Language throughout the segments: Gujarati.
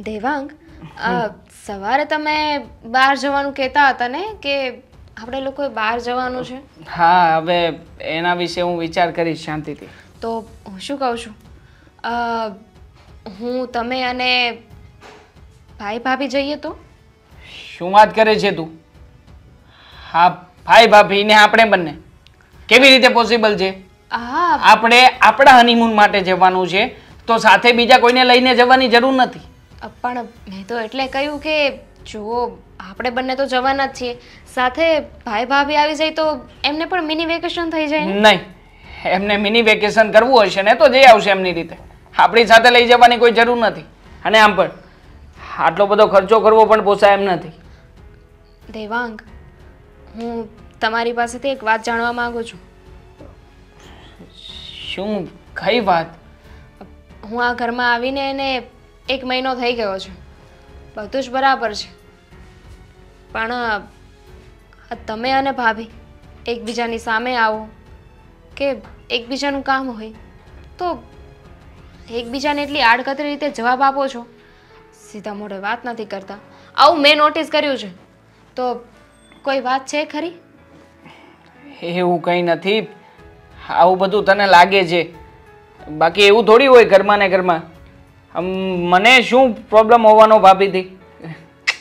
દેવાંગ સવારે તમે બહાર જવાનું કહેતા હતા ને કે આપણે લોકોએ બહાર જવાનું છે? હા હવે એના વિશે હું વિચાર કરીશ શાંતિથી. તો હું શું કહું છું? હું તમે અને ભાઈ ભાભી જઈએ તો? શું વાત કરે છે તું? હા ભાઈ ભાભી ને આપણે બંને. કેવી રીતે પોસિબલ છે? હા. આપણે આપણા હનીમૂન માટે જવાનું છે તો સાથે બીજા કોઈને લઈને જવાની જરૂર નથી. પણ મેં તો એટલે કહ્યું કે જુઓ આપણે બંને તો જવાના જ છીએ. સાથે ભાઈ ભાભી આવી જાય તો એમને પણ મિની વેકેશન થઈ જાય નહીં એમને મિની વેકેશન કરવું હશે ને તો જઈ આવશે એમની રીતે. આપણી સાથે લઈ જવાની કોઈ જરૂર નથી. અને આમ પણ આટલો બધો ખર્ચો કરવો પણ પોસાય એમ નથી. દેવાંગ હું તમારી પાસેથી એક વાત જાણવા માંગુ છું. શું કઈ વાત? હું આ ઘરમાં આવીને એને એક મહિનો થઈ ગયો છે. બધું જ બરાબર છે. પણ તમે અને ભાભી એકબીજાની સામે આવો કે એકબીજાનું કામ હોય, તો એકબીજાને એટલી આડકતરી રીતે જવાબ આપો છો. સીધા મોઢે વાત નથી કરતા. આવું મેં નોટિસ કર્યું છે. તો કોઈ વાત છે ખરી? એવું કંઈ નથી. આવું બધું તને લાગે છે. બાકી એવું થોડી હોય ઘરમાં ને ઘરમાં. મને શું પ્રોબ્લેમ હોવાનો ભાભીથી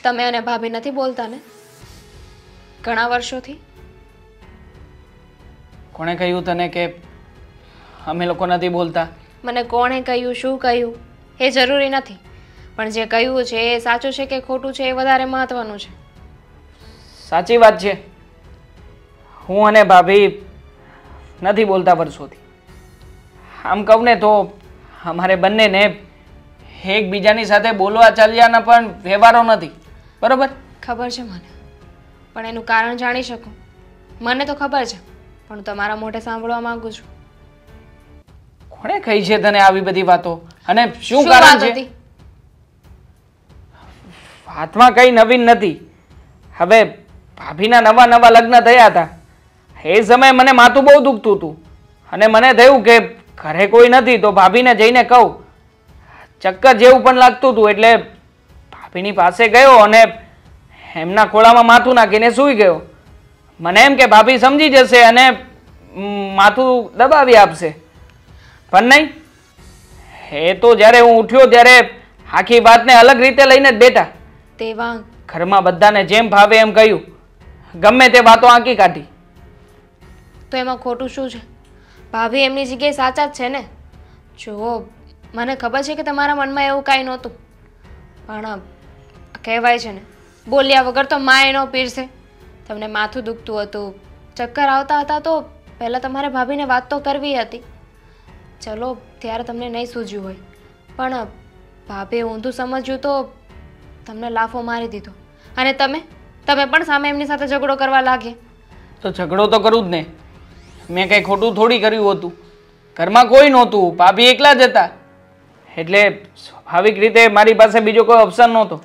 તમે અને ભાભી નથી બોલતા ને ઘણા વર્ષોથી? કોણે કહ્યું તને કે અમે લોકો નથી બોલતા? મને કોણે કહ્યું શું કહ્યું એ જરૂરી નથી. પણ જે કહ્યું છે એ સાચું છે કે ખોટું છે એ વધારે મહત્વનું છે. સાચી વાત છે. હું અને ભાભી નથી બોલતા વર્ષોથી. આમ કહું ને તો અમારે બંનેને એકબીજાની સાથે બોલવા ચાલ્યાના પણ વ્યવહારો નથી. બરોબર? ખબર છે મને. પણ એનું કારણ જાણી શકું. મને તો ખબર છે પણ તમારા મોઢે સાંભળવા માંગુ છું. કોણે કહી છે તને આવી બધી વાતો? અને શું કારણ છે? વાતમાં કઈ નવીન નથી. હવે ભાભીના નવા નવા લગ્ન થયા હતા. એ સમયે મને માથું બહુ દુખતું હતું. અને મને થયું કે ઘરે કોઈ નથી તો ભાભીને જઈને કહું. ચક્કર જેવું પણ લાગતું હતું એટલે ભાભીની પાસે ગયો અને એમના ખોળામાં માથું નાખીને સૂઈ ગયો. મને એમ કે ભાભી સમજી જશે અને માથું દબાવી આપશે. પણ નહીં. એ તો જ્યારે હું ઉઠ્યો ત્યારે આખી વાતને અલગ રીતે લઈને જ બેઠા. તેવા. ઘરમાં બધાને જેમ ભાવે એમ કહ્યું. ગમે તે વાતો આંકી કાઢી. તો એમાં ખોટું શું છે? ભાભી એમની જગ્યાએ સાચા જ છે ને? જુઓ મને ખબર છે કે તમારા મનમાં એવું કાંઈ નહોતું. પણ કહેવાય છે ને, બોલ્યા વગર તો માં એનો પીરશે તમને માથું દુખતું હતું. ચક્કર આવતા હતા તો પહેલાં તમારે ભાભીને વાત તો કરવી હતી. ચલો, ત્યારે તમને નહીં સૂઝ્યું હોય. પણ ભાભીએ ઊંધું સમજ્યું તો તમને લાફો મારી દીધો. અને તમે? તમે પણ સામે એમની સાથે ઝઘડો કરવા લાગ્યા. તો ઝઘડો તો કરું જ ને. મેં કંઈ ખોટું થોડી કર્યું હતું. ઘરમાં કોઈ નહોતું. ભાભી એકલા જ હતા. એટલે સ્વાભાવિક રીતે મારી પાસે બીજો કોઈ ઓપ્શન નહોતો.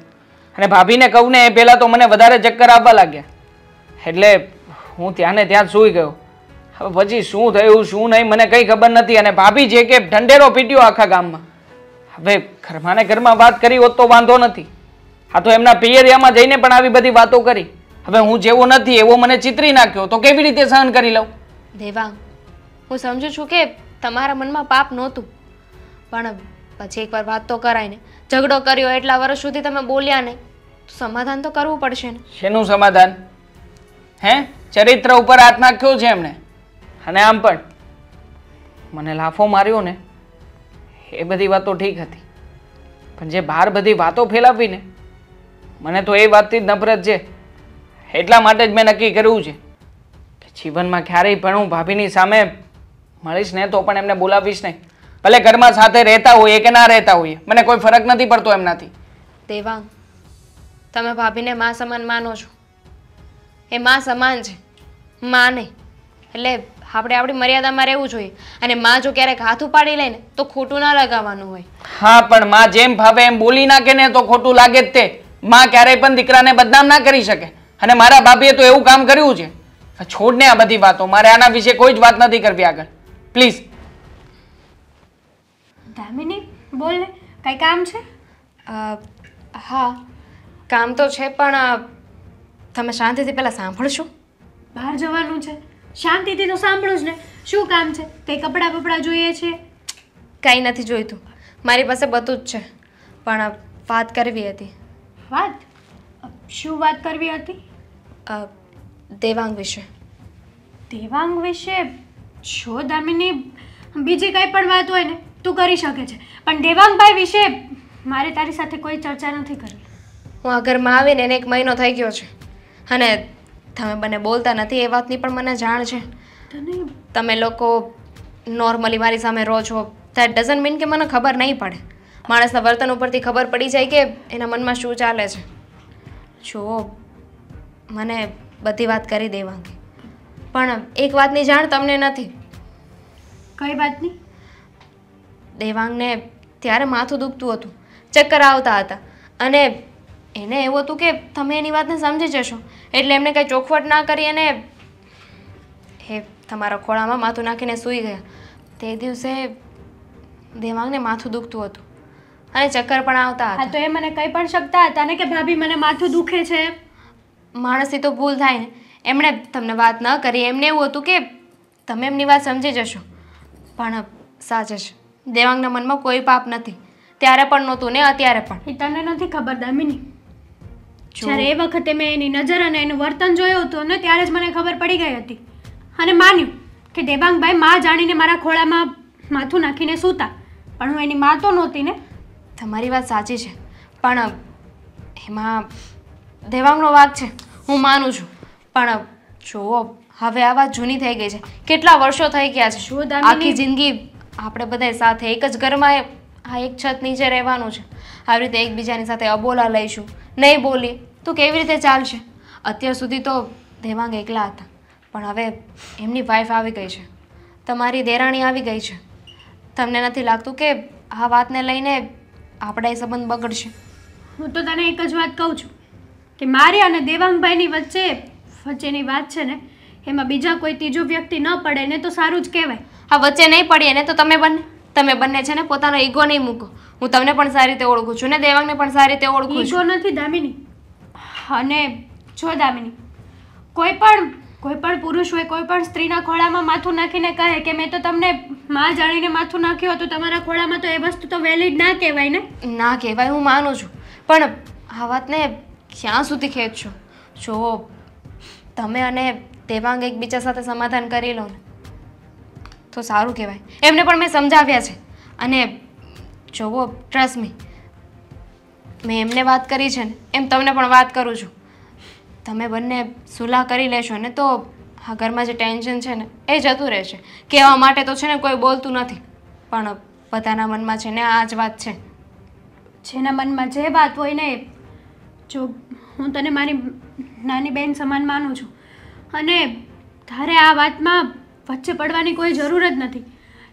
અને ભાભીને કહું ને એ પહેલાં તો મને વધારે ચક્કર આવવા લાગ્યા. એટલે હું ત્યાં ને ત્યાં સૂઈ ગયો. હવે પછી શું થયું, શું નહીં, મને કંઈ ખબર નથી. અને ભાભી છે કે ઢંઢેરો પીટ્યો આખા ગામમાં. હવે ઘરમાં ને ઘરમાં વાત કરી હોત તો વાંધો નથી. આ તો એમના પિયરિયામાં જઈને પણ આવી બધી વાતો કરી. હવે હું જેવો નથી, એવો મને ચિતરી નાખ્યો. તો કેવી રીતે સહન કરી લઉં? દેવાંગ હું સમજુ છું કે તમારા મનમાં પાપ નહોતું. પણ પછી એકવાર વાત તો કરાય ને. ઝઘડો કર્યો એટલા વર્ષ સુધી તમે બોલ્યા નહીં. સમાધાન તો કરવું પડશે ને. શેનું સમાધાન? હે? ચરિત્ર ઉપર હાથ નાખ્યો છે એમણે. અને આમ પણ. મને લાફો માર્યો ને, એ બધી વાતો ઠીક હતી. પણ જે બહાર બધી વાતો ફેલાવી ને મને તો એ વાતથી જ નફરત છે. એટલા માટે જ મેં નક્કી કર્યું છે કે જીવનમાં ક્યારેય પણ હું ભાભીની સામે મળીશ ને તો પણ એમને બોલાવીશ નહીં. ભલે ઘરમાં સાથે રહેતા હોઈએ કે ના રહેતા હોઈએ મને કોઈ ફરક નથી પડતો એમનાથી. દેવાંગ તમે ભાભીને મા સમાન માનો છો. એ મા સમાન છે માને નહીં. એટલે આપણે આપણી મર્યાદામાં રહેવું જોઈએ. અને માં જો ક્યારેક હાથ ઉપાડી લે ને તો ખોટું ના લગાવવાનું હોય. હા પણ માં જેમ ભાવે એમ બોલી નાખે ને તો ખોટું લાગે જ તે. માં ક્યારેય પણ દીકરાને બદનામ ના કરી શકે. અને મારા ભાભીએ તો એવું કામ કર્યું છે. છોડને આ બધી વાતો મારે આના વિશે કોઈ જ વાત નથી કરવી આગળ. પ્લીઝ દામિની બોલ ને કઈ કામ છે? હા કામ તો છે પણ તમે શાંતિથી પહેલાં સાંભળશો. બહાર જવાનું છે. શાંતિથી તો સાંભળો જ ને. શું કામ છે? કંઈ કપડાં બપડા જોઈએ છે? કાંઈ નથી જોઈતું. મારી પાસે બધું જ છે. પણ વાત કરવી હતી. વાત? શું વાત કરવી હતી? દેવાંગ વિશે. દેવાંગ વિશે? શો દામિની બીજી કંઈ પણ વાત હોય ને તું કરી શકે છે. પણ દેવાંગભાઈ વિશે મારે તારી સાથે કોઈ ચર્ચા નથી કરવી હું આ ઘરમાં આવીને એને એક મહિનો થઈ ગયો છે. અને તમે બંને બોલતા નથી એ વાતની પણ મને જાણ છે. તમે લોકો નોર્મલી મારી સામે રહો છો. દેટ ડઝન્ટ મીન કે મને ખબર નહીં પડે. માણસના વર્તન ઉપરથી ખબર પડી જાય કે એના મનમાં શું ચાલે છે. જો મને બધી વાત કરી દેવાંગી. પણ એક વાતની જાણ તમને નથી. કઈ વાતની? દેવાંગને ત્યારે માથું દુખતું હતું. ચક્કર આવતા હતા. અને એને એવું હતું કે તમે એની વાતને સમજી જશો. એટલે એમને કંઈ ચોખવટ ના કરી અને એ તમારા ખોળામાં માથું નાખીને સૂઈ ગયા. તે દિવસે દેવાંગને માથું દુખતું હતું. અને ચક્કર પણ આવતા હતા તો એ મને કંઈ પણ શકતા હતા ને કે ભાભી મને માથું દુખે છે. માણસથી તો ભૂલ થાય ને. એમણે તમને વાત ન કરી. એમને એવું હતું કે તમે એમની વાત સમજી જશો. પણ સાચે છે દેવાંગના મનમાં કોઈ પાપ નથી. ત્યારે પણ નહોતું ને અત્યારે પણ. એ તને નથી ખબર દામિની? જ્યારે એ વખતે મેં એની નજર અને એનું વર્તન જોયું હતું ને ત્યારે જ મને ખબર પડી ગઈ હતી. અને માન્યું કે દેવાંગભાઈ માં જાણીને મારા ખોળામાં માથું નાખીને સૂતા. પણ હું એની માં તો નહોતી ને. તમારી વાત સાચી છે. પણ એમાં દેવાંગનો વાક છે. હું માનું છું. પણ જુઓ હવે આ વાત જૂની થઈ ગઈ છે. કેટલા વર્ષો થઈ ગયા છે. શું આખી જિંદગી આપણે બધા સાથે એક જ ઘરમાં આ એક છત નીચે રહેવાનું છે. આવી રીતે એકબીજાની સાથે અબોલા લઈશું. નહીં બોલી, તો કેવી રીતે ચાલશે? અત્યાર સુધી તો દેવાંગ એકલા હતા. પણ હવે એમની વાઈફ આવી ગઈ છે. તમારી દેરાણી આવી ગઈ છે. તમને નથી લાગતું કે આ વાતને લઈને આપણા એ સંબંધ બગડશે? હું તો તને એક જ વાત કહું છું કે મારી અને દેવાંગભાઈની વચ્ચે વચ્ચેની વાત છે ને, એમાં બીજા કોઈ ત્રીજો વ્યક્તિ ન પડે, ને તો સારું જ કહેવાય. હા વચ્ચે નહીં પડીએ ને તો તમે બંને તમે બંને છે ને પોતાનો ઈગો નહીં મૂકો. હું તમને પણ સારી રીતે ઓળખું છું ને દેવાંગને પણ સારી રીતે ઓળખું છું. ઈગો નથી દામિની. અને જો દામિની કોઈ પણ કોઈ પણ પુરુષ હોય કોઈ પણ સ્ત્રીના ખોળામાં માથું નાખીને કહે કે મેં તો તમને માં જાણીને માથું નાખ્યું હતું તમારા ખોળામાં તો એ વસ્તુ તો વેલિડ ના કહેવાય ને? ના કહેવાય હું માનું છું. પણ આ વાતને ક્યાં સુધી ખેંચશો? જો તમે અને દેવાંગ એકબીજા સાથે સમાધાન કરી લો ને. તો સારું કહેવાય. એમને પણ મેં સમજાવ્યા છે. અને જોવો ટ્રસ્ટ મી મેં એમને વાત કરી છે ને, એમ તમને પણ વાત કરું છું. તમે બંને સુલાહ કરી લેશો ને તો આ ઘરમાં જે ટેન્શન છે ને, એ જતું રહેશે. કહેવા માટે તો છે ને કોઈ બોલતું નથી. પણ બધાના મનમાં છે ને આ જ વાત છે. જેના મનમાં જે વાત હોય ને જો હું તને મારી નાની બહેન સમાન માનું છું. અને તારે આ વાતમાં વચ્ચે પડવાની કોઈ જરૂર જ નથી.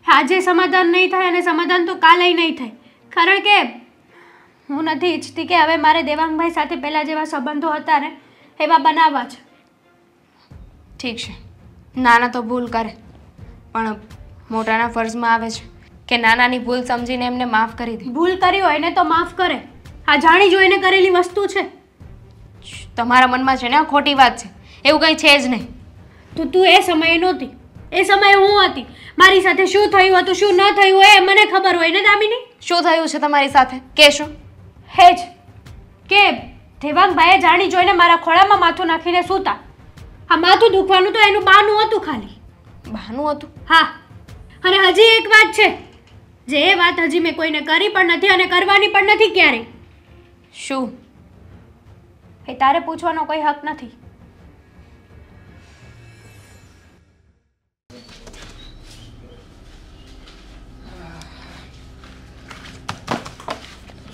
આજે સમાધાન નહીં થાય અને સમાધાન તો કાલે નહીં થાય. કારણ કે હું નથી ઈચ્છતી કે હવે મારે દેવાંગભાઈ સાથે પહેલાં જેવા સંબંધો હતા ને એવા બનાવવા છે. ઠીક છે. નાના તો ભૂલ કરે પણ મોટાના ફર્જમાં આવે છે કે નાનાની ભૂલ સમજીને એમને માફ કરી દે. ભૂલ કરી હોય ને તો માફ કરે. આ જાણી જોઈને કરેલી વસ્તુ છે. તમારા મનમાં છે ને આ ખોટી વાત છે? એવું કંઈ છે જ નહીં. તો તું એ સમયે નહોતી. એ સમયે હું હતી. મારી સાથે શું થયું હતું શું ન થયું એ મને ખબર હોય ને દામિની? શું થયું છે તમારી સાથે? કહેશો. હે જ. કે દેવાંગભાઈએ જાણી જોઈને મારા ખોળામાં માથું નાખીને સૂતા. આ માથું દુખવાનું તો એનું બહાનું હતું ખાલી. બહાનું હતું? હા. અને હજી એક વાત છે. જે વાત હજી મેં કોઈને કરી પણ નથી અને કરવાની પણ નથી ક્યારેય. શું? એ તારે પૂછવાનો કોઈ હક નથી.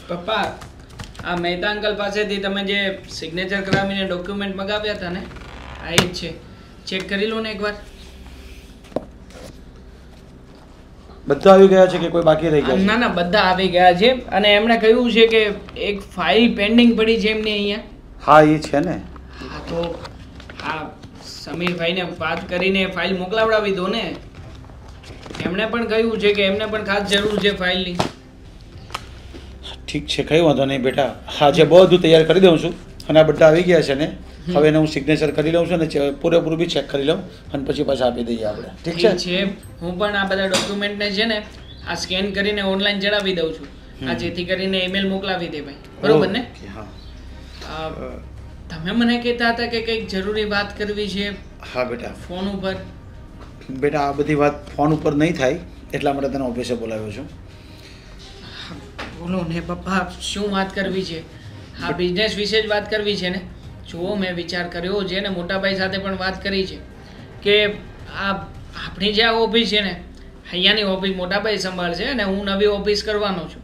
પપ્પા આ મહેતા અંકલ પાસેથી તમે જે સિગ્નેચર કરાવીને ડોક્યુમેન્ટ મગાવ્યા હતા ને આ એ જ છે. ચેક કરી લો ને એકવાર. બધા આવી ગયા છે કે કોઈ બાકી રહી ગયા ના ના બધા આવી ગયા છે. અને એમણે કહ્યું છે કે એક ફાઇલ પેન્ડિંગ પડી છે એમની અહીંયા. હા એ છે ને. હા તો આ સમીરભાઈને વાત કરીને ફાઇલ મોકલાવડાવી દો ને. એમણે પણ કહ્યું છે કે એમને પણ ખાસ જરૂર છે ફાઇલની ઠીક છે કઈ વાંધો નહીં બેટા. આજે બધું તૈયાર કરી દઉં છું અને આ બધા આવી ગયા છે ને હવે એને હું સિગ્નેચર કરી લઉં છું અને પૂરેપૂરું બી ચેક કરી લઉં અને પછી પાછા આપી દઈએ આપણે. ઠીક છે? હું પણ આ બધા ડોક્યુમેન્ટને છે ને આ સ્કેન કરીને ઓનલાઈન જણાવી દઉં છું. આ જેથી કરીને ઈમેલ મોકલાવી દે ભાઈ. બરોબર ને? હા. તમે મને કહેતા હતા કે કંઈક જરૂરી વાત કરવી છે હા બેટા. ફોન ઉપર? બેટા આ બધી વાત ફોન ઉપર નહીં થાય એટલા માટે તને ઓફિસે બોલાવ્યો છું. બોલો ને પપ્પા શું વાત કરવી છે? હા બિઝનેસ વિશે જ વાત કરવી છે ને? જુઓ મેં વિચાર કર્યો છે ને મોટાભાઈ સાથે પણ વાત કરી છે કે આ આપણી જે આ ઓફિસ છે ને અહીંયાની ઓફિસ મોટાભાઈ સંભાળશે અને હું નવી ઓફિસ કરવાનો છું.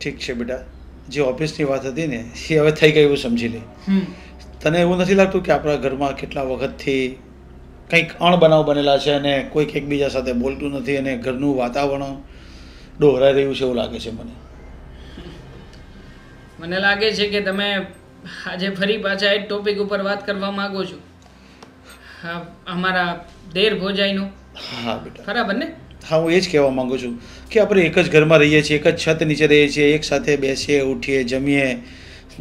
ઠીક છે બેટા. જે ઓફિસની વાત હતી ને એ હવે થઈ ગઈ એવું સમજી લે. તને એવું નથી લાગતું કે આપણા ઘરમાં કેટલા વખતથી કંઈક અણબનાવ બનેલા છે અને કોઈક એકબીજા સાથે બોલતું નથી અને ઘરનું વાતાવરણ ડોહરાઈ રહ્યું છે એવું લાગે છે મને? મને લાગે છે કે તમે આજે ફરી પાછા એ ટોપિક ઉપર વાત કરવા માંગો છો. અમારા દેર ભોજાઈનો. હા બેટા. બરાબર ને હા હું એ જ કહેવા માંગુ છું કે આપણે એક જ ઘરમાં રહીએ છીએ એક જ છત નીચે રહીએ છીએ એક સાથે બેસીએ ઉઠીએ જમીએ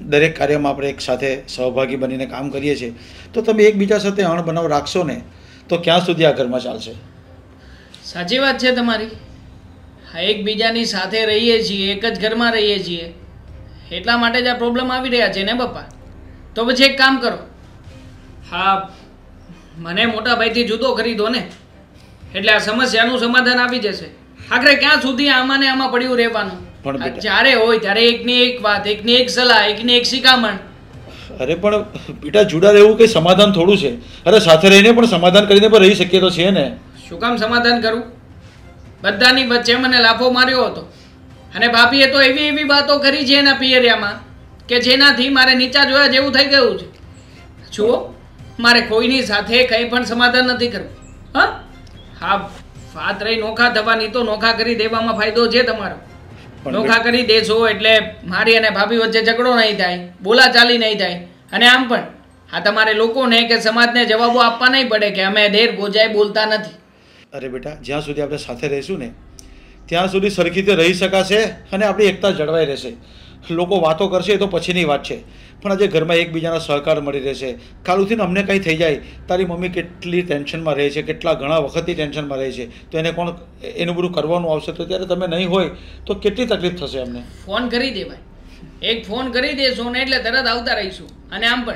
દરેક કાર્યમાં આપણે એક સાથે સહભાગી બનીને કામ કરીએ છીએ. તો તમે એકબીજા સાથે અણબનાવ રાખશો ને તો ક્યાં સુધી આ ઘરમાં ચાલશે? સાચી વાત છે તમારી. હા એકબીજાની સાથે રહીએ છીએ એક જ ઘરમાં રહીએ છીએ. એટલા માટે જ આ પ્રોબ્લેમ આવી રહ્યા છે ને પપ્પા તો પછી એક કામ કરો. હા મને મોટા ભાઈથી જુદો કરી દો ને. એટલે આ સમસ્યાનું સમાધાન આવી જશે. આખરે ક્યાં સુધી આમાં ને આમાં પડ્યું રહેવાનું? પણ જ્યારે હોય ત્યારે એકની એક વાત એકની એક સલાહ એકની એક શિખામણ. અરે પણ બેટા જુડા રહેવું કંઈ સમાધાન થોડું છે. અરે સાથે રહીને પણ સમાધાન કરીને પણ રહી શકીએ તો છે ને. શું કામ સમાધાન કરું? બધાની વચ્ચે મને લાફો માર્યો હતો. અને ભાભીએ તો એવી એવી વાતો કરી છે એના પિયરિયામાં કે જેનાથી મારે નીચા જોયા જેવું થઈ ગયું છે. જુઓ મારે કોઈની સાથે કંઈ પણ સમાધાન નથી કરવું. હા? હા વાત રહી નોખા થવાની તો નોખા કરી દેવામાં ફાયદો છે તમારો. નોખા કરી દેશો એટલે મારી અને ભાભી વચ્ચે ઝઘડો નહીં થાય બોલાચાલી નહીં થાય. અને આમ પણ આ તમારે લોકોને કે સમાજને જવાબો આપવા નહીં પડે કે અમે દેર બોજાય બોલતા નથી. અરે બેટા જ્યાં સુધી આપણે સાથે રહીશું ને ત્યાં સુધી સરખી રીતે રહી શકાશે અને આપણી એકતા જળવાઈ રહેશે. લોકો વાતો કરશે તો પછીની વાત છે. પણ આજે ઘરમાં એકબીજાનો સહકાર મળી રહેશે. કાલ ઉઠીને અમને કંઈ થઈ જાય, તારી મમ્મી કેટલી ટેન્શનમાં રહે છે, કેટલા ઘણા વખતથી ટેન્શનમાં રહે છે. તો એને કોણ એનું બધું કરવાનું આવશે? તો ત્યારે તમે નહીં હોય, તો કેટલી તકલીફ થશે અમને? ફોન કરી દેવાય એક ફોન કરી દેશો ને એટલે તરત આવતા રહીશું. અને આમ પણ,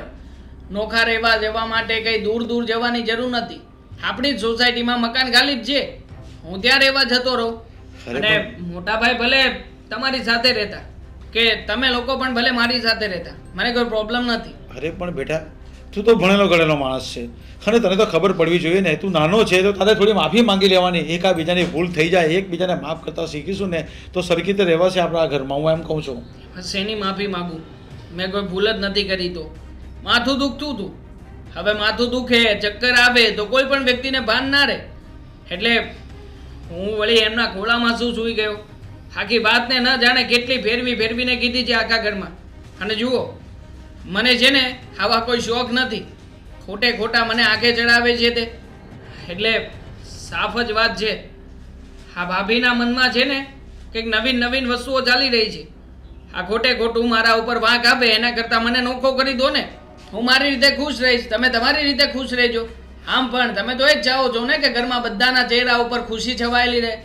નોખા રહેવા જવા માટે કંઈ દૂર દૂર જવાની જરૂર નથી. આપણી જ સોસાયટીમાં મકાન ખાલી જ છે. હું ત્યાં રહેવા જતો રહું. અને મોટા ભાઈ ભલે તમારી સાથે રહેતા કે તમે લોકો પણ ભલે મારી સાથે રહેતા મને કોઈ પ્રોબ્લેમ નથી. અરે પણ બેટા તું તો ભણેલો ગણેલો માણસ છે. અને તને તો ખબર પડવી જોઈએ ને તું નાનો છે તો તારે થોડી માફી માંગી લેવાની. એકાબીજાની ભૂલ થઈ જાય એકબીજાને માફ કરતા શીખીશું ને તો સરખી રીતે રહેવાશે આપણા ઘરમાં હું એમ કહું છું. શેની માફી માગું. મેં કોઈ ભૂલ જ નથી કરી તો. માથું દુખતું હતું હવે માથું દુખે ચક્કર આવે તો કોઈ પણ વ્યક્તિને ભાન ના રહે. એટલે હું વળી એમના ખોળામાં શું સૂઈ ગયો? આખી વાતને ન જાણે કેટલી ફેરવી ફેરવીને કીધી છે આખા ઘરમાં. અને જુઓ, મને છે ને આવા કોઈ શોખ નથી. ખોટે ખોટા મને આંખે ચડાવે છે તે. એટલે સાફ જ વાત છે. આ ભાભીના મનમાં છે ને કંઈક નવીન નવીન વસ્તુઓ ચાલી રહી છે. આ ખોટે ખોટું મારા ઉપર વાંક આપે, એના કરતાં મને નોખો કરી દો ને. હું મારી રીતે ખુશ રહીશ. તમે તમારી રીતે ખુશ રહેજો. આમ પણ તમે તો એ જ ચાહો છો ને કે ઘરમાં બધાના ચહેરા ઉપર ખુશી છવાયેલી રહે.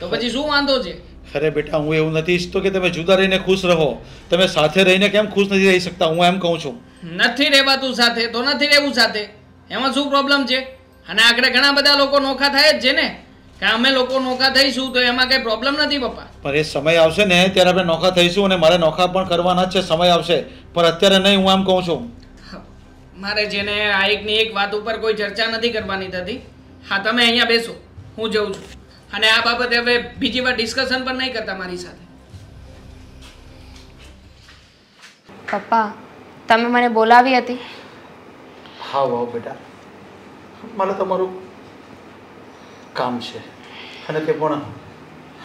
તો પછી શું વાંધો છે? અરે બેટા હું એવું નથી ઈચ્છતો કે તમે જુદા રહીને ખુશ રહો. તમે સાથે રહીને કેમ ખુશ નથી રહી શકતા? હું એમ કહું છું. નથી રહેવાતું સાથે તો નથી રહેવું સાથે. એમાં શું પ્રોબ્લેમ છે? અને આગળ ઘણા બધા લોકો નોખા થાય જ છે ને? કે અમે લોકો નોખા થઈશું તો એમાં કઈ પ્રોબ્લેમ નથી પપ્પા. પણ એ સમય આવશે ને ત્યારે આપણે નોખા થઈશું અને મારે નોખા પણ કરવાના જ છે સમય આવશે. પણ અત્યારે નહીં હું એમ કહું છું. મારે જેને આ એકની એક વાત ઉપર કોઈ ચર્ચા નથી કરવાની થતી. હા તમે અહીંયા બેસો. હું જઉં છું. અને આ બાબતે હવે બીજી વાર ડિસ્કશન પણ નહીં કરતા મારી સાથે. પપ્પા તમે મને બોલાવી હતી? હા વાહ બેટા. મને તમારું કામ છે. અને તે પણ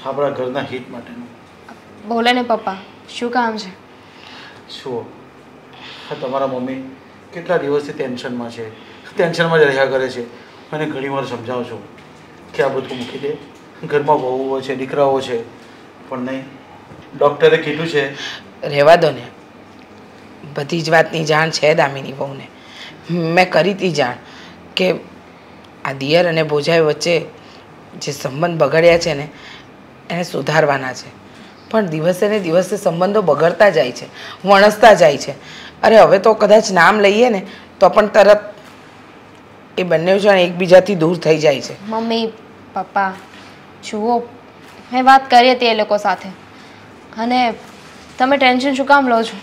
આપણા ઘરના હિત માટેનું. બોલે ને પપ્પા શું કામ છે? શું તમારા મમ્મી કેટલા દિવસથી ટેન્શનમાં છે? ટેન્શનમાં જ રહ્યા કરે છે. અને ઘણીવાર સમજાવું છું કે આ બધું મૂકી દે. ઘરમાં વહુઓ છે, દીકરાઓ છે, પણ નહીં. ડૉક્ટરે કીધું છે, રહેવા દો ને. બધી જ વાતની જાણ છે દામિની વહુને મેં કરી હતી જાણ કે આ દિયર અને ભોજાઈ વચ્ચે જે સંબંધ બગડ્યા છે ને, એને સુધારવાના છે. પણ દિવસે ને દિવસે સંબંધો બગડતા જાય છે, વણસતા જાય છે. અરે હવે તો કદાચ નામ લઈએ ને તો પણ તરત એ બંને જણ એકબીજાથી દૂર થઈ જાય છે. મમ્મી પપ્પા જુઓ મેં વાત કરી હતી એ લોકો સાથે. અને તમે ટેન્શન શું કામ લો છો?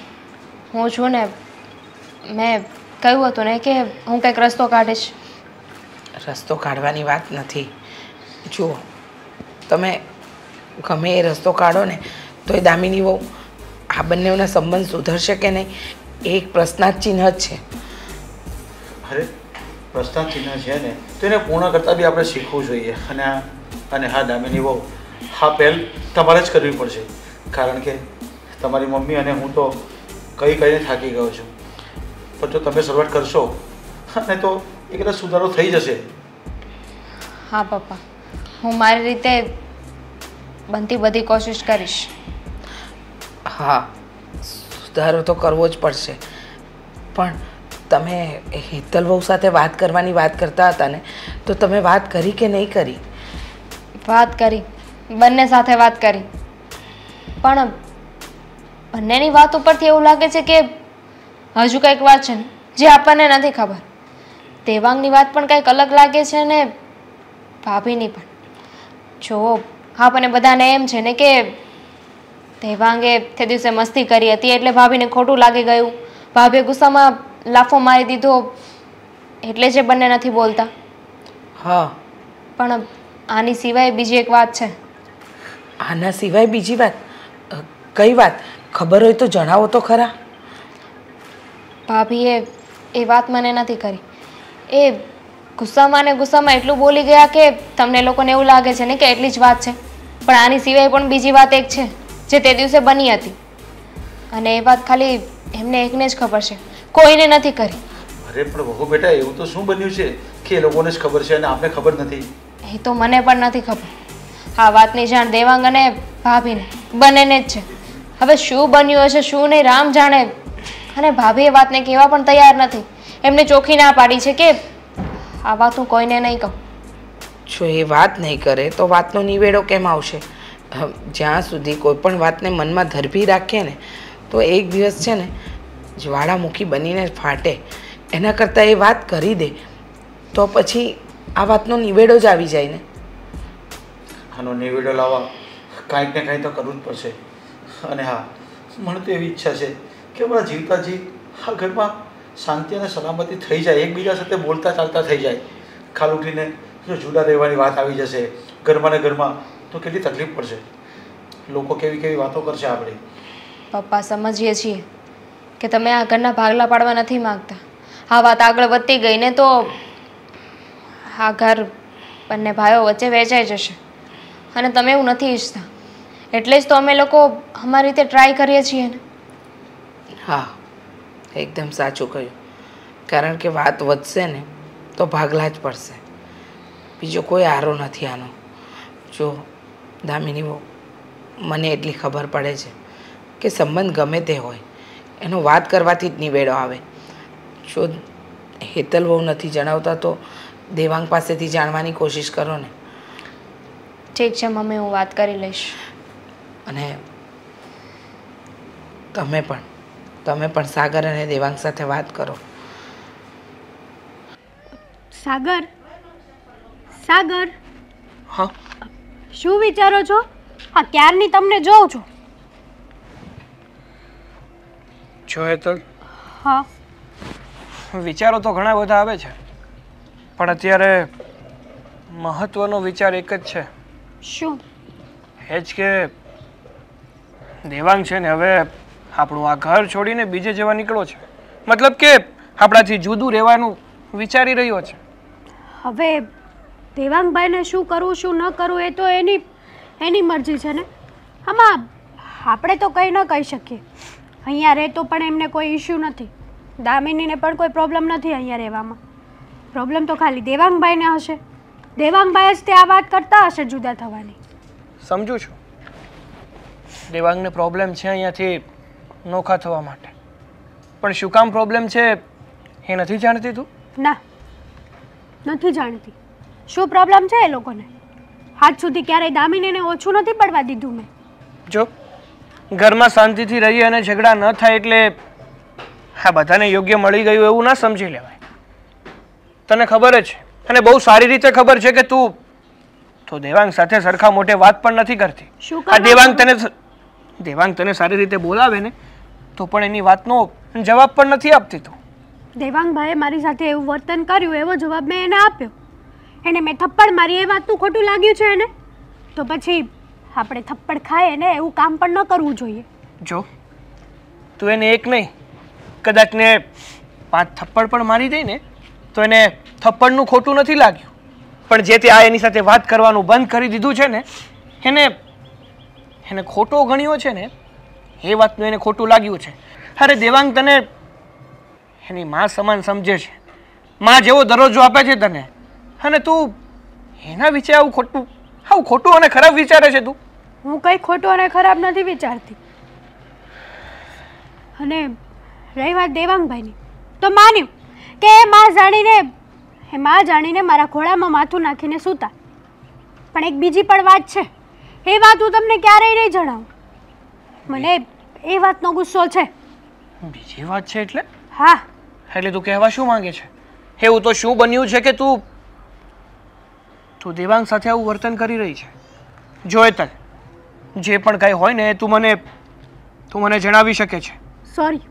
હું છું ને મેં કહ્યું હતું ને કે હું કંઈક રસ્તો કાઢીશ. રસ્તો કાઢવાની વાત નથી. જુઓ તમે ગમે એ રસ્તો કાઢો ને તો એ દામિની વહુ આ બંનેઓના સંબંધ સુધરશે કે નહીં? એક પ્રશ્નાર્થ ચિહ્ન જ છે. અરે પ્રશ્નાર્થ ચિહ્ન છે ને તો એને પૂર્ણ કરતાં બી આપણે શીખવું જોઈએ. અને આ અને હા દામિની બહુ હા પહેલ તમારે જ કરવી પડશે. કારણ કે તમારી મમ્મી અને હું તો કઈ કઈને થાકી ગયો છું. પણ જો તમે શરૂઆત કરશો અને તો એ કદાચ સુધારો થઈ જશે. હા પપ્પા. હું મારી રીતે બનતી બધી કોશિશ કરીશ. હા સુધારો તો કરવો જ પડશે. પણ તમે હેતલ બહુ સાથે વાત કરવાની વાત કરતા હતા ને, તો તમે વાત કરી કે નહીં કરી? વાત કરી. બંને સાથે વાત કરી. પણ બંનેની વાત ઉપરથી એવું લાગે છે કે હજુ કંઈક વાત છે ને, જે આપણને નથી ખબર. દેવાંગની વાત પણ કંઈક અલગ લાગે છે ને, ભાભીની પણ. જો, આપણને બધાને એમ છે ને કે દેવાંગે તે દિવસે મસ્તી કરી હતી એટલે ભાભીને ખોટું લાગી ગયું. ભાભીએ ગુસ્સામાં લાફો મારી દીધો. એટલે જે બંને નથી બોલતા. હા. પણ આની સિવાય બીજી એક વાત છે. આના સિવાય બીજી વાત? કઈ વાત? ખબર હોય તો જણાવો તો ખરા. ભાભીએ એ વાત મને નથી કરી. એ ગુસ્સામાં ને ગુસ્સામાં એટલું બોલી ગયા કે તમને લોકોને એવું લાગે છે ને કે એટલી જ વાત છે. પણ આની સિવાય પણ બીજી વાત એક છે. જે તે દિવસે બની હતી. અને એ વાત ખાલી એમને એકને જ ખબર છે. કોઈને નથી કરી. અરે પણ વહુ બેટા એવું તો શું બન્યું છે કે એ લોકોને જ ખબર છે અને આપને ખબર નથી? એ તો મને પણ નથી ખબર. આ વાતની જાણ દેવાંગ અને ભાભીને. બંનેને જ છે. હવે શું બન્યું હશે શું નહીં રામ જાણે. અને ભાભી એ વાતને કહેવા પણ તૈયાર નથી. એમને ચોખ્ખી ના પાડી છે કે આ વાત હું કોઈને નહીં કહું. જો એ વાત નહીં કરે તો વાતનો નિવેડો કેમ આવશે? જ્યાં સુધી કોઈ પણ વાતને મનમાં ધરભી રાખીએ ને, તો એક દિવસ છે ને, જ્વાળામુખી બનીને ફાટે. એના કરતાં એ વાત કરી દે, તો પછી આ વાતનો નિવેડો જ આવી જાય ને. આનો નિવેડો લાવવા કાંઈક ને કાંઈક તો કરવું જ પડશે. અને હા મને તો એવી ઈચ્છા છે કે હમણાં જીવતા જીવ આ ઘરમાં શાંતિ અને સલામતી થઈ જાય, એકબીજા સાથે બોલતા ચાલતા થઈ જાય. ખાલ ઉઠીને જો જુદા રહેવાની વાત આવી જશે, ઘરમાં ને ઘરમાં તો કેટલી તકલીફ પડશે? લોકો કેવી કેવી વાતો કરશે આપણે? પપ્પા સમજીએ છીએ કે તમે આ ઘરના ભાગલા પાડવા નથી માંગતા. આ વાત આગળ વધતી ગઈ ને તો આ ઘર બંને ભાઈઓ વચ્ચે વહેંચાઈ જશે. અને તમે એવું નથી ઈચ્છતા. એટલે જ તો અમે લોકો અમારી રીતે ટ્રાય કરીએ છીએ ને. હા એકદમ સાચું કહ્યું. કારણ કે વાત વધશે ને તો ભાગલા જ પડશે. બીજો કોઈ આરો નથી આનો. જો દામિની વહુ મને એટલી ખબર પડે છે કે સંબંધ ગમે તે હોય એનો વાત કરવાથી જ નિવેડો આવે. જો હેતલ બહુ નથી જણાવતા તો દેવાંગ પાસેથી જાણવાની કોશિશ કરો ને. ઠીક છે મમ્મી હું વાત કરી લઈશ. અને તમે પણ તમે પણ સાગર અને દેવાંગ સાથે વાત કરો. સાગર? સાગર? હા? શું વિચારો છો? હા ક્યારની તમને જોઉં છું. જો હેતલ? હા. વિચારો તો ઘણા બધા આવે છે પણ અત્યારે મહત્વનો વિચાર એક જ છે. શું? એ જ કે દેવાંગ છે ને હવે આપણું આ ઘર છોડીને બીજે જવા નીકળો છે. મતલબ કે આપણાથી જુદું રહેવાનું વિચારી રહ્યો છે. હવે દેવાંગભાઈને શું કરવું શું ન કરવું એ તો એની એની મરજી છે ને? આમાં આપણે તો કંઈ ન કહી શકીએ. અહીંયા રહેતો પણ એમને કોઈ ઇશ્યુ નથી. દામિનીને પણ કોઈ પ્રોબ્લેમ નથી અહીંયા રહેવામાં. પ્રોબ્લેમ તો ખાલી દેવાંગભાઈને હશે. દેવાંગભાઈ જ તે આ વાત કરતા હશે જુદા થવાની. સમજુ છું. દેવાંગને પ્રોબ્લેમ છે અહીંયાથી નોખા થવા માટે. પણ શું કામ પ્રોબ્લેમ છે એ નથી જાણતી તું? ના. નથી જાણતી. શું પ્રોબ્લેમ છે એ લોકોને? આજ સુધી ક્યારેય દામિનીને ઓછું નથી પડવા દીધું મેં. જો ઘરમાં શાંતિથી રહીએ અને ઝઘડા ન થાય એટલે હા બધાને યોગ્ય મળી ગયું એવું ના સમજી લેવાય. તને ખબર જ છે અને બહુ સારી રીતે ખબર છે કે તું તો દેવાંગ સાથે સરખા મોટે વાત પણ નથી કરતી. શું આ દેવાંગ તને દેવાંગ તને સારી રીતે બોલાવે ને તો પણ એની વાતનો જવાબ પણ નથી આપતી તું. દેવાંગભાઈએ મારી સાથે એવું વર્તન કર્યું એવો જવાબ મેં એને આપ્યો. એને મેં થપ્પડ મારી, એ વાતનું ખોટું લાગ્યું છે એને? તો પછી આપણે થપ્પડ ખાઈએ ને એવું કામ પણ ન કરવું જોઈએ. જો, તું એને એક નહીં, કદાચ ને પાંચ થપ્પડ પણ મારી દઈ ને, તો એને થપ્પડનું ખોટું નથી લાગ્યું. પણ જે તે આ એની સાથે વાત કરવાનું બંધ કરી દીધું છે ને, એને એને ખોટો ગણ્યો છે ને, એ વાતનું એને ખોટું લાગ્યું છે. અરે દેવાંગ તને એની માં સમાન સમજે છે. માં જેવો દરજ્જો આપે છે તને અને તું એના વિશે આવું ખોટું આવું ખોટું અને ખરાબ વિચારે છે તું. હું કંઈ ખોટું અને ખરાબ નથી વિચારતી. અને રહી વાત દેવાંગભાઈની તો માન્યું કે એ માં જાણીને એ માં જાણીને મારા ખોળામાં માથું નાખીને સૂતા. પણ એક બીજી પણ વાત છે એ વાત હું તમને ક્યારેય નહીં જણાવું. મને એ વાતનો ગુસ્સો છે. બીજી વાત છે એટલે? હા. એટલે તું કહેવા શું માંગે છે? એવું તો શું બન્યું છે કે તું તું દેવાંગ સાથે આવું વર્તન કરી રહી છે. જોએ તલ જે પણ કાંઈ હોય ને તું મને તું મને જણાવી શકે છે. સોરી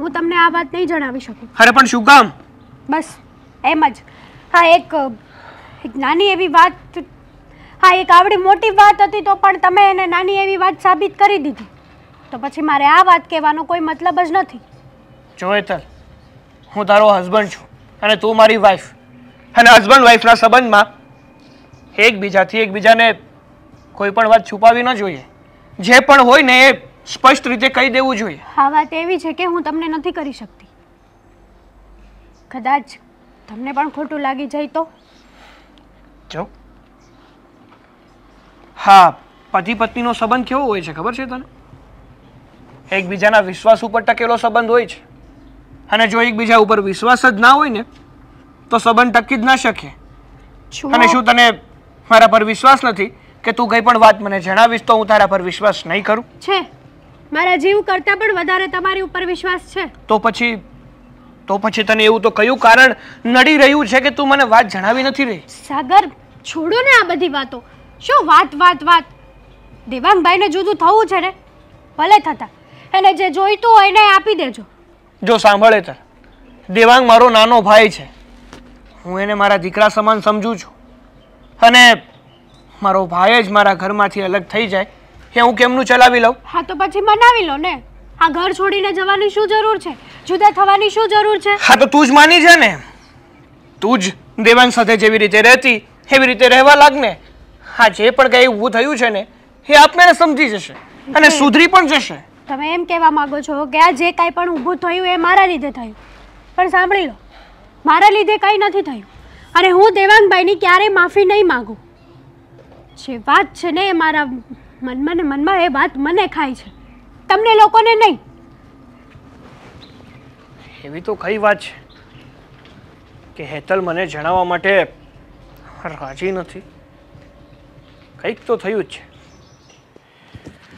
હું તમને આ વાત નહીં જણાવી શકું. અરે પણ શું કામ? બસ એમ જ. હા એક એક નાની એવી વાત હા એક આવડી મોટી વાત હતી તો પણ તમે એને નાની એવી વાત સાબિત કરી દીધી. તો પછી મારે આ વાત કહેવાનો કોઈ મતલબ જ નથી. જો તલ હું તારો હસબન્ડ છું અને તું મારી વાઈફ અને હસબન્ડ વાઈફના સંબંધમાં એકબીજાથી એકબીજાને કોઈ પણ વાત છુપાવી ન જોઈએ. જે પણ હોય ને એ સ્પષ્ટ રીતે કહી દેવું જોઈએ. આ વાત એવી છે કે હું તમને નથી કરી શકતી. કદાચ તમને પણ ખોટું લાગી જાય તો? જો. હા પતિ પત્નીનો સંબંધ કેવો હોય છે ખબર છે તને? એકબીજાના વિશ્વાસ ઉપર ટકેલો સંબંધ હોય છે. અને જો એકબીજા ઉપર વિશ્વાસ જ ના હોય ને તો સંબંધ ટકી જ ના શકે. અને શું તને મારા પર વિશ્વાસ નથી કે તું કંઈ પણ વાત મને જણાવીશ તો હું તારા પર વિશ્વાસ નહીં કરું. છે. મારા જીવ કરતાં પણ વધારે તમારી ઉપર વિશ્વાસ છે. તો પછી તો પછી તને એવું તો કયું કારણ નડી રહ્યું છે કે તું મને વાત જણાવી નથી રહી? સાગર છોડો ને આ બધી વાતો. શું વાત વાત વાત? દેવાંગભાઈને જુદું થવું છે ને? ભલે થતા. એને જે જોઈતું હોય ને આપી દેજો. જો સાંભળે તર દેવાંગ મારો નાનો ભાઈ છે. હું એને મારા દીકરા સમાન સમજું છું. અને મારો ભાઈ જ મારા ઘરમાંથી અલગ થઈ જાય એ હું કેમનું ચલાવી લઉં? હા તો પછી મનાવી લો ને. આ ઘર છોડીને જવાની શું જરૂર છે? જુદા થવાની શું જરૂર છે? હા તો તું જ માની છે ને. તું જ દેવાંગ સાથે જેવી રીતે રહેતી એવી રીતે રહેવા લાગ ને. હા જે પણ કંઈ ઊભું થયું છે ને એ આપમેળે સમજી જશે અને સુધરી પણ જશે. તમે એમ કહેવા માંગો છો કે આ જે કાંઈ પણ ઊભું થયું એ મારા લીધે થયું. પણ સાંભળી લો મારા લીધે કંઈ નથી થયું. અને હું દેવાંગભાઈની ક્યારેય માફી નહીં માગું. જે વાત છે ને એ મારા મનમાં ને મનમાં એ વાત મને ખાય છે. તમને લોકોને નહીં. એવી તો કઈ વાત છે? કે હેતલ મને જણાવવા માટે રાજી નથી. કંઈક તો થયું જ છે.